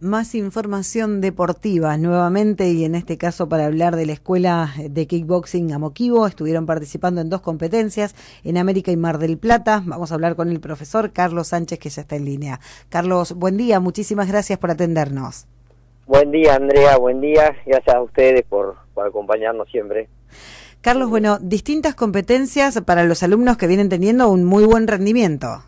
más información deportiva nuevamente y en este caso para hablar de la escuela de kickboxing Amoquivo. Estuvieron participando en dos competencias en América y Mar del Plata. Vamos a hablar con el profesor Carlos Sánchez que ya está en línea. Carlos, buen día, muchísimas gracias por atendernos. Buen día Andrea, buen día, gracias a ustedes por, por acompañarnos siempre. Carlos, bueno, distintas competencias para los alumnos que vienen teniendo un muy buen rendimiento.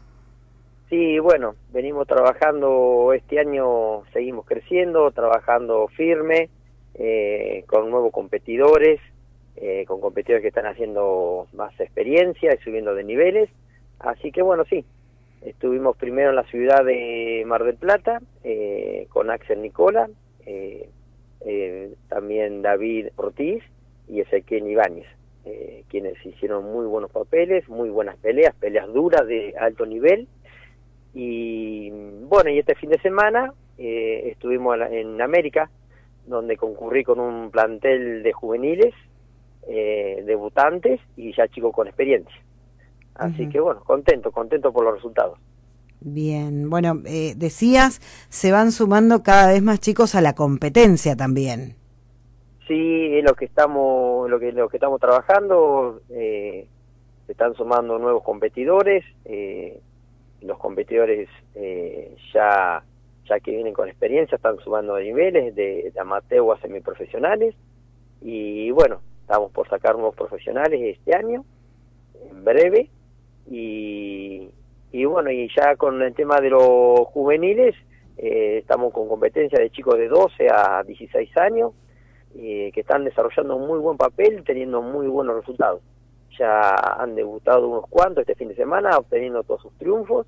Sí, bueno, venimos trabajando este año, seguimos creciendo, trabajando firme, eh, con nuevos competidores, eh, con competidores que están haciendo más experiencia y subiendo de niveles. Así que bueno, sí, estuvimos primero en la ciudad de Mar del Plata eh, con Axel Nicola, también David Ortiz y Ezequiel Ibáñez. quienes hicieron muy buenos papeles, muy buenas peleas, peleas duras de alto nivel, y bueno, y este fin de semana eh, estuvimos en América, donde concurrí con un plantel de juveniles, eh, debutantes y ya chicos con experiencia. Así que bueno, contento, contento por los resultados. Bien, bueno, eh, decías, se van sumando cada vez más chicos a la competencia también. Sí, es lo que estamos, lo que, lo que estamos trabajando, se están sumando nuevos competidores, eh, los competidores eh, ya ya que vienen con experiencia están sumando niveles de, de amateur a semiprofesionales. Y bueno estamos por sacar nuevos profesionales este año en breve. Y, y bueno y ya con el tema de los juveniles eh, estamos con competencia de chicos de 12 a 16 años eh, que están desarrollando un muy buen papel teniendo muy buenos resultados ya han debutado unos cuantos este fin de semana, obteniendo todos sus triunfos,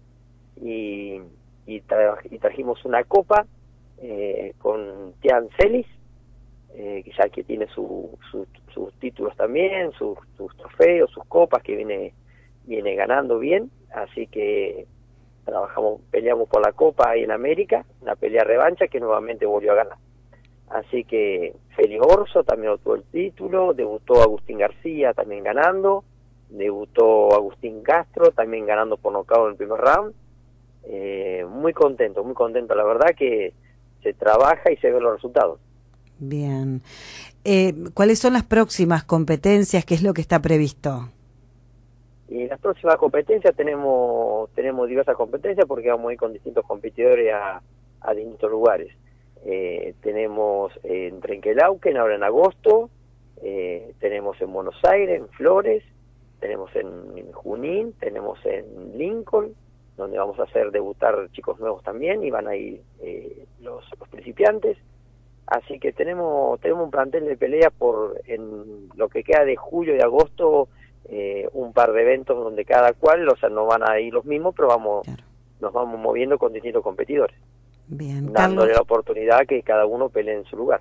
y, y, trajimos una copa eh, con Tian Celis, eh, ya que tiene sus títulos también, sus, trofeos, sus copas que viene, viene ganando bien, así que trabajamos, peleamos por la copa ahí en América, una pelea revancha que nuevamente volvió a ganar. Así que Félix Orso también obtuvo el título, debutó Agustín García también ganando, debutó Agustín Castro también ganando por nocaut en el primer round. Eh, muy contento, muy contento, la verdad que se trabaja y se ven los resultados. Bien. Eh, ¿Cuáles son las próximas competencias? ¿Qué es lo que está previsto? Y las próximas competencias tenemos tenemos diversas competencias porque vamos a ir con distintos competidores a, a distintos lugares. Eh, tenemos en Trenquelauquen ahora en agosto, eh, tenemos en Buenos Aires, en Flores, tenemos en, Junín, tenemos en Lincoln, donde vamos a hacer debutar chicos nuevos también y van a ir eh, los, principiantes. Así que tenemos tenemos un plantel de pelea por en lo que queda de julio y agosto un par de eventos donde cada cual, o sea, no van a ir los mismos, pero vamos nos vamos moviendo con distintos competidores. Bien, dándole la oportunidad que cada uno pelee en su lugar.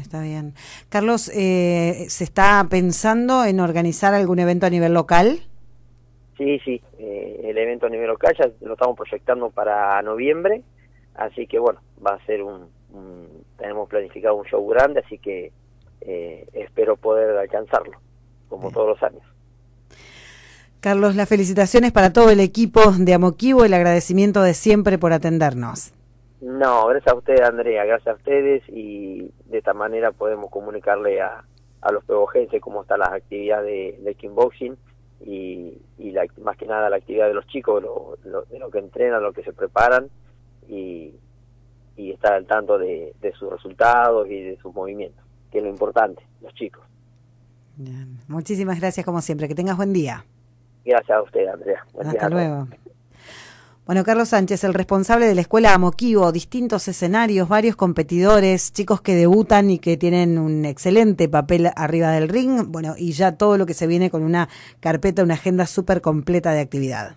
Está bien. Carlos, eh, ¿se está pensando en organizar algún evento a nivel local? Sí, sí, eh, el evento a nivel local ya lo estamos proyectando para noviembre, así que bueno, va a ser un, tenemos planificado un show grande, así que eh, espero poder alcanzarlo, como todos los años. Carlos, las felicitaciones para todo el equipo de Amoquivo, el agradecimiento de siempre por atendernos. No, gracias a ustedes, Andrea, gracias a ustedes y de esta manera podemos comunicarle a, a los pegojenses cómo están las actividades de, de kickboxing y, y la, más que nada la actividad de los chicos, lo, de lo que entrenan, lo que se preparan y, y estar al tanto de, de sus resultados y de sus movimientos, que es lo importante, los chicos. Muchísimas gracias como siempre, que tengas buen día. Gracias a usted, Andrea. Hasta luego. Bueno, Carlos Sánchez, el responsable de la escuela Amoquivo, distintos escenarios, varios competidores, chicos que debutan y que tienen un excelente papel arriba del ring, bueno, y ya todo lo que se viene con una carpeta, una agenda súper completa de actividad.